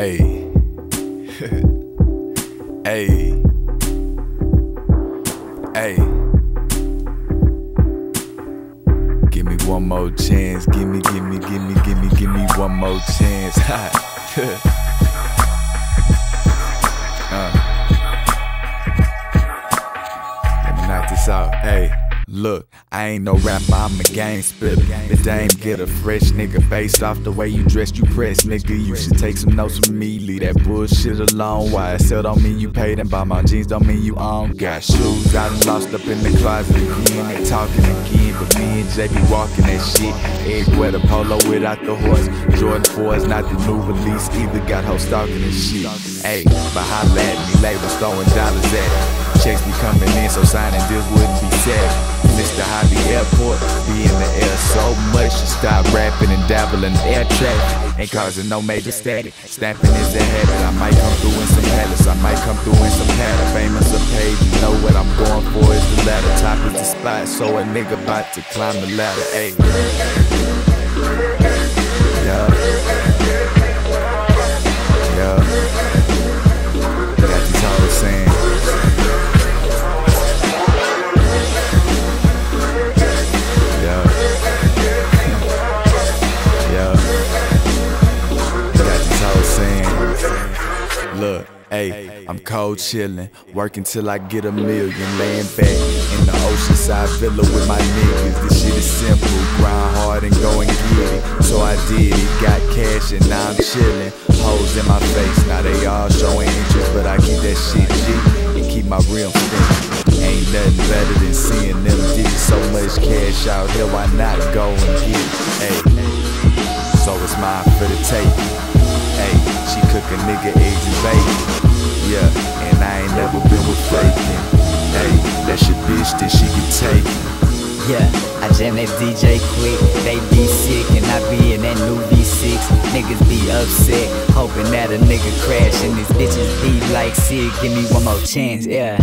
Hey. hey. Hey. Give me one more chance. Give me, give me, give me, give me, give me one more chance. uh. Let me knock this out. Hey. Look, I ain't no rapper, I'm a game spitter. The dame get a fresh nigga based off the way you dressed, you press, nigga. You should take some notes from me, leave that bullshit alone. Why I sell don't mean you paid and buy my jeans don't mean you own. Got shoes I done lost up in the closet again, they talking again. But me and Jay be walking that shit. Egg weather polo without the horse. Jordan 4 is not the new release, either got hoes stalking and shit. Hey, but holla at me, labels throwing dollars at it. Checks be coming in, so signing deals wouldn't be sad. Mr. Hobby Airport, be in the air so much you stop rapping and dabbling air traffic. Ain't causing no major static. Snapping is a habit. I might come through in some palace. I might come through in some pattern. Famous a page, you know what I'm going for is the ladder. Top is the spot, so a nigga about to climb the ladder. Ayy. Hey, I'm cold chillin', working till I get a million. Laying back in the oceanside villa with my niggas. This shit is simple, grind hard and go and get it. So I did it, got cash and now I'm chillin'. Hoes in my face, now they all showing interest, but I keep that shit G and keep my real spinning. Ain't nothing better than seeing them digits so much cash out here. Why not go and get it? Hey, so it's mine for the take. Hey, she cook a nigga eggs and bacon. Yeah, and I ain't never been with faking. Hey, that's your bitch that she can take. Yeah, I jam that DJ Quik, they be sick, and I be in that new V6. Niggas be upset, hoping that a nigga crash, and these bitches be like, sick, give me one more chance, yeah.